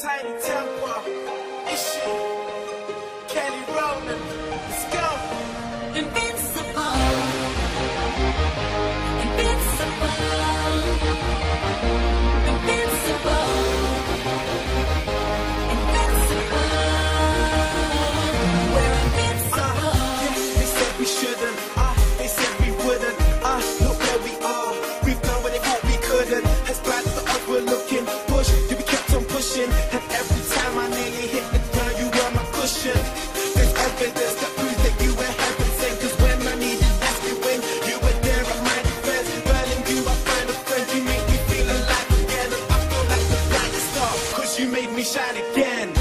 Tinie Tempah. Shit. Kelly Rowland. you are my cushion. There's evidence that you were heaven sent. Cause when I needed asking when you were there. Burning you, I find a friend. You make me feel alive again. I feel like a. Cause you made me shine again.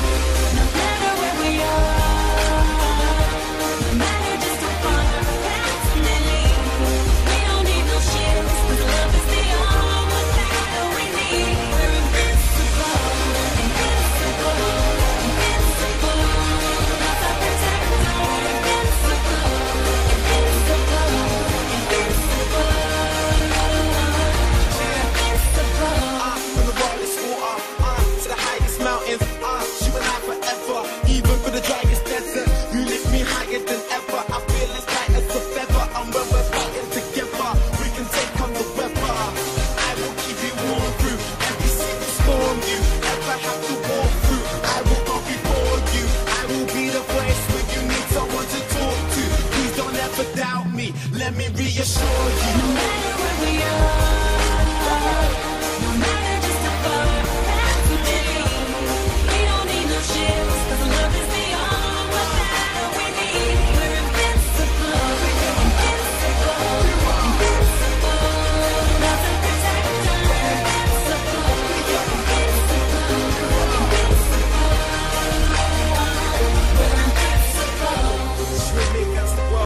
let me reassure you. No matter where we are.